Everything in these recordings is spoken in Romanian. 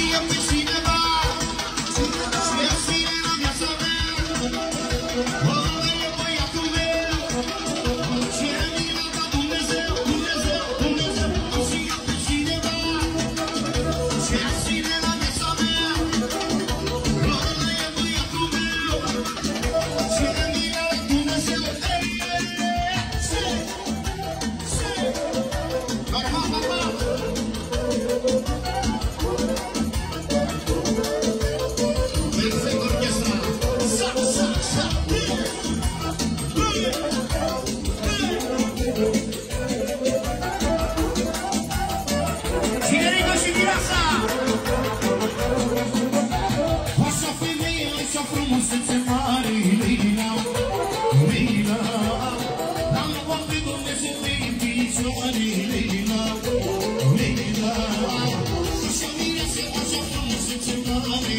Museum. Tinerico și mireasa! Așa femeie, așa frumusețe mare Lina, Lina Am luat pe Dumnezeu de impicioare Lina, Lina Așa mirease, așa frumusețe mare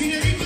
Mira,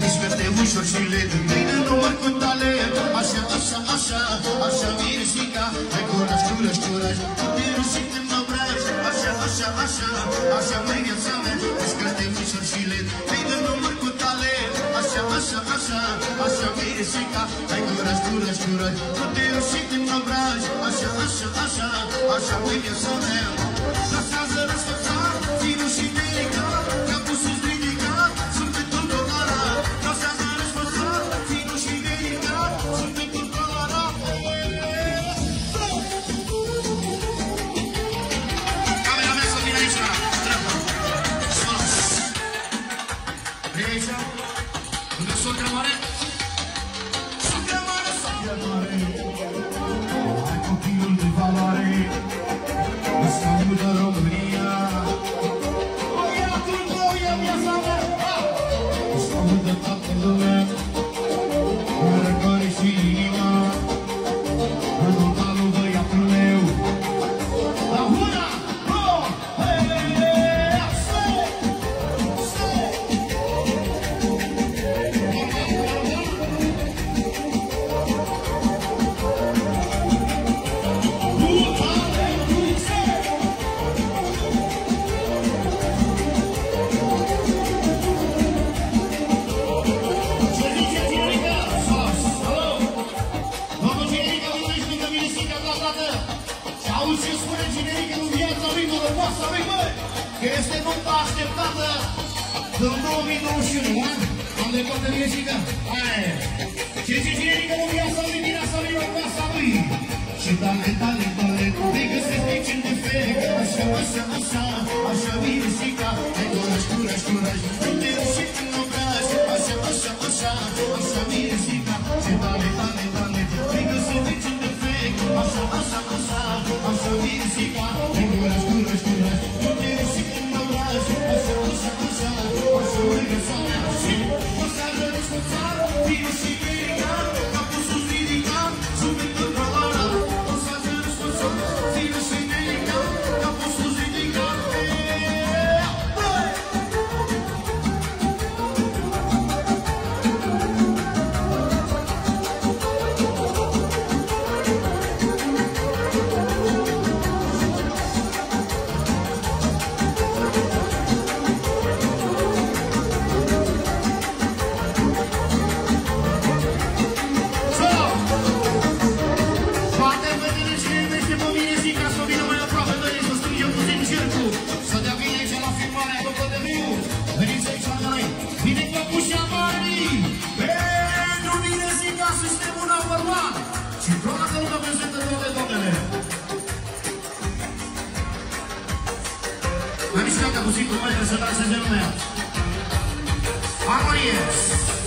Descă-te ușor și le Bine număr cu talent Așa, așa, așa, așa Mirisica Ai curaj, curaj, curaj Cu tine și te mă braj Așa, așa, așa, așa Mai viața mea. Descă-te ușor și le Bine număr cu talent Așa, așa, așa, așa Mirisica Ai curaj, curaj, curaj Cu tine și te mă braj Așa, așa, așa, așa Mai viața mea. Lasează răsfățat 2021. Am plecat de bine și da. Aia. Ce zici, Erika, nu ia să-l vin, să-l vin, să-l să lui. Și tale, tale, tale, te găsesc aici în defect. Așa, așa, așa, așa, vine și ca. Ai curaj, curaj, curaj, nu te ruși când nu cași. Așa, așa, așa, așa, vine și ca. Și tale, tale, tale, te găsesc aici în defect. Așa, așa, așa, așa, vine și ca. Ai curaj, curaj, curaj, nu te ruși când nu cași. Mai mișcat ca puțin cu